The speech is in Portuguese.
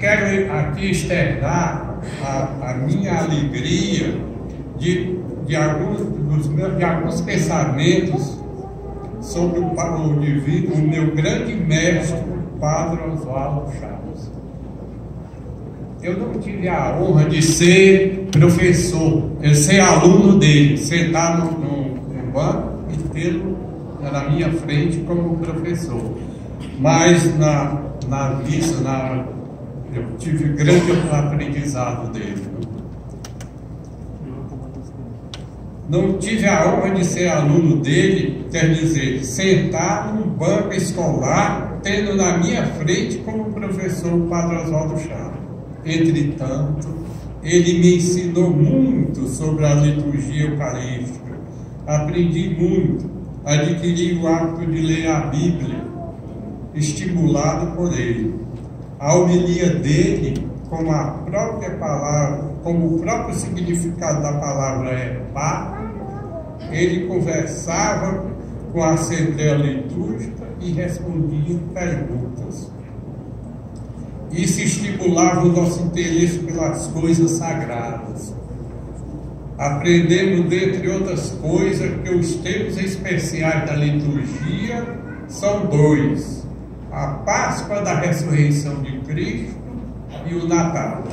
quero aqui externar a, a minha alegria de, de, alguns, dos meus, de alguns pensamentos sobre o, o, divino, o meu grande mestre, Padre Oswaldo Chaves. Eu não tive a honra de ser professor, de ser aluno dele, sentar no, no, no banco e tê-lo na minha frente como professor. Mas na, na missa, na, eu tive grande aprendizado dele. Não tive a honra de ser aluno dele, quer dizer, sentar num banco escolar, tendo na minha frente como professor o Padre Oswaldo Chaves. Entretanto, ele me ensinou muito sobre a liturgia eucarística. Aprendi muito, adquiri o hábito de ler a Bíblia, estimulado por ele. A homilia dele, como a própria palavra, como o próprio significado da palavra é pá, ele conversava com a Assembleia Litúrgica e respondia perguntas. Isso estimulava o nosso interesse pelas coisas sagradas. Aprendemos, dentre outras coisas, que os tempos especiais da liturgia são dois: a Páscoa da ressurreição de Cristo e o Natal.